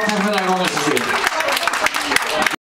Dank, Herr